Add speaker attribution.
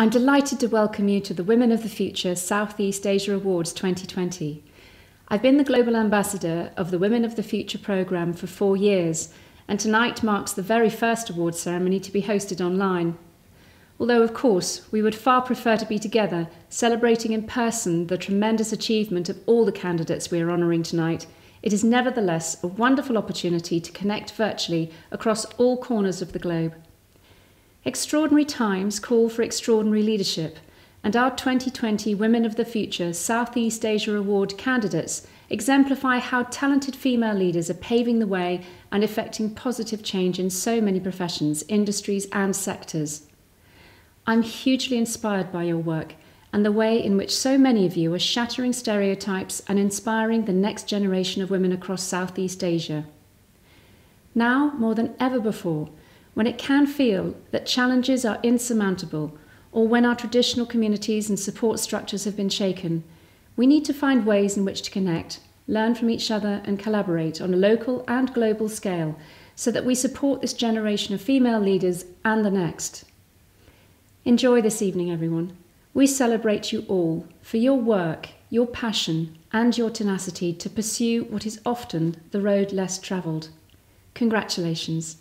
Speaker 1: I'm delighted to welcome you to the Women of the Future Southeast Asia Awards 2020. I've been the Global Ambassador of the Women of the Future programme for four years, and tonight marks the very first awards ceremony to be hosted online. Although, of course, we would far prefer to be together, celebrating in person the tremendous achievement of all the candidates we are honouring tonight, it is nevertheless a wonderful opportunity to connect virtually across all corners of the globe. Extraordinary times call for extraordinary leadership, and our 2020 Women of the Future Southeast Asia Award candidates exemplify how talented female leaders are paving the way and effecting positive change in so many professions, industries, and sectors. I'm hugely inspired by your work and the way in which so many of you are shattering stereotypes and inspiring the next generation of women across Southeast Asia. Now, more than ever before, when it can feel that challenges are insurmountable, or when our traditional communities and support structures have been shaken, we need to find ways in which to connect, learn from each other, and collaborate on a local and global scale so that we support this generation of female leaders and the next. Enjoy this evening, everyone. We celebrate you all for your work, your passion, and your tenacity to pursue what is often the road less travelled. Congratulations.